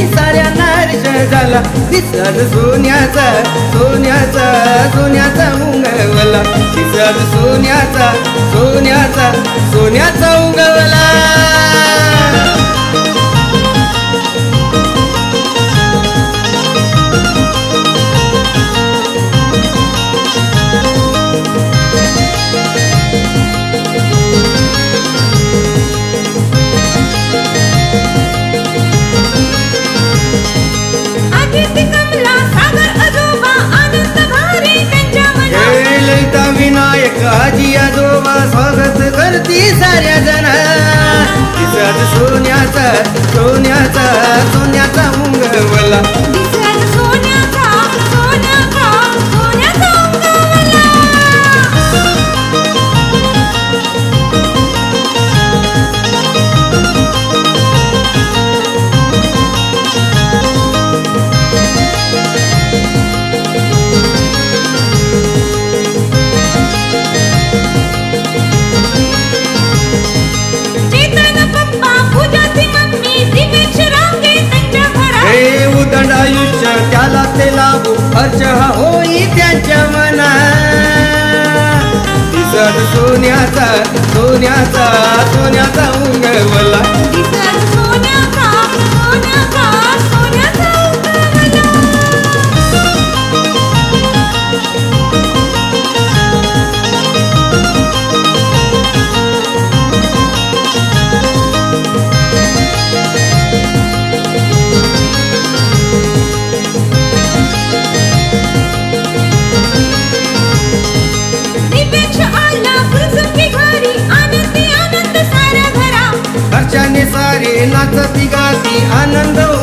साऱ्या नारश झाला दिसत सोन्याचा सोन्याचा सोन्याचा उंगवला. दिसत सोन्याचा सोन्याचा सोन्याचा उंगवला. सोन्याचा सोन्याचा सोन्याचा आनंद आयुष्य त्याला ते लागू खर्च होई त्यांच्या मना दिसत सोन्याचा सोन्याचा सोन्याचा उंगवल आनंद